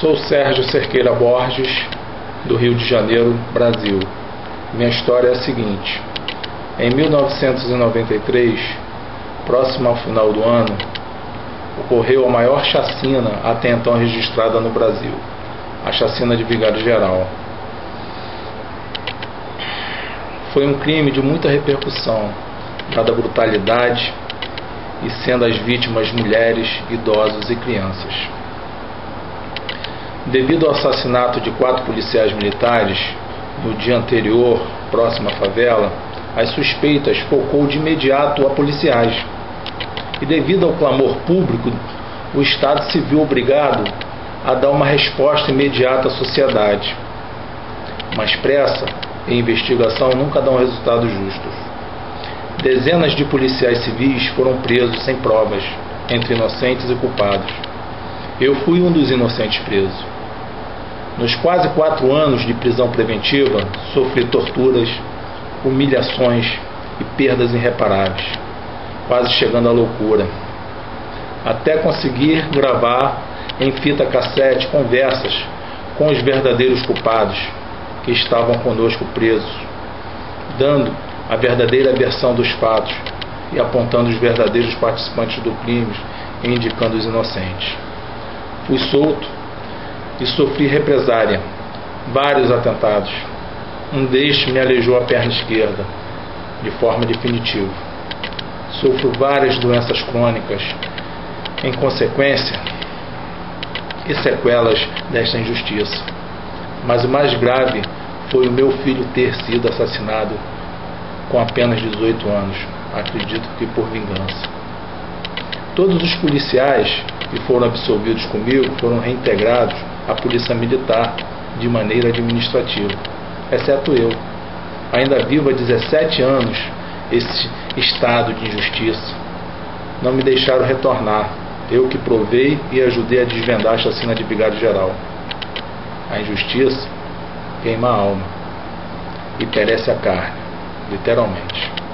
Sou Sérgio Cerqueira Borges, do Rio de Janeiro, Brasil. Minha história é a seguinte: em 1993, próximo ao final do ano, ocorreu a maior chacina até então registrada no Brasil, a chacina de Vigário Geral. Foi um crime de muita repercussão, dada a brutalidade e sendo as vítimas mulheres, idosos e crianças. Devido ao assassinato de quatro policiais militares no dia anterior, próximo à favela, as suspeitas focou de imediato a policiais. E devido ao clamor público, o Estado se viu obrigado a dar uma resposta imediata à sociedade. Mas pressa e investigação nunca dão resultados justos. Dezenas de policiais civis foram presos sem provas, entre inocentes e culpados. Eu fui um dos inocentes presos. Nos quase quatro anos de prisão preventiva, sofri torturas, humilhações e perdas irreparáveis, quase chegando à loucura. Até conseguir gravar em fita cassete conversas com os verdadeiros culpados que estavam conosco presos, dando a verdadeira versão dos fatos e apontando os verdadeiros participantes do crime e indicando os inocentes. Fui solto e sofri represária, vários atentados. Um destes me aleijou a perna esquerda, de forma definitiva. Sofro várias doenças crônicas, em consequência e sequelas desta injustiça. Mas o mais grave foi o meu filho ter sido assassinado com apenas 18 anos, acredito que por vingança. Todos os policiais que foram absolvidos comigo foram reintegrados à Polícia Militar de maneira administrativa, exceto eu. Ainda vivo há 17 anos esse estado de injustiça. Não me deixaram retornar, eu que provei e ajudei a desvendar a chacina de Vigário Geral. A injustiça queima a alma e perece a carne, literalmente.